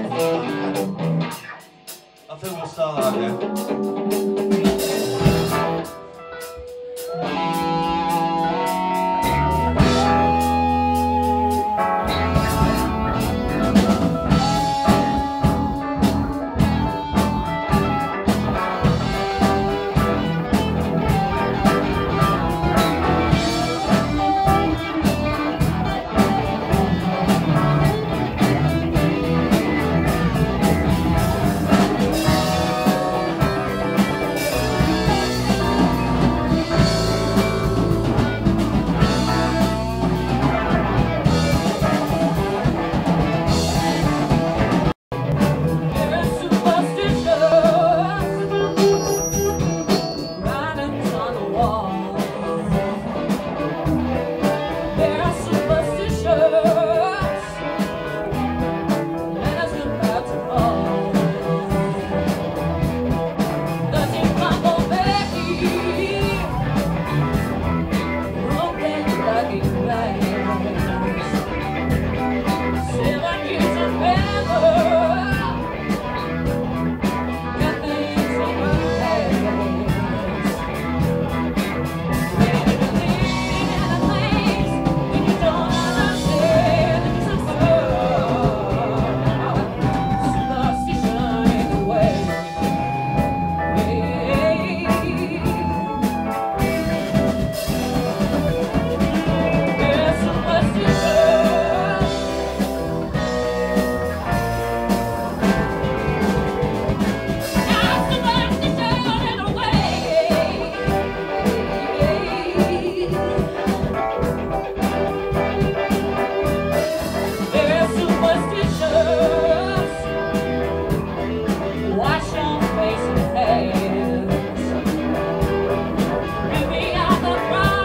I think we'll start that there. Maybe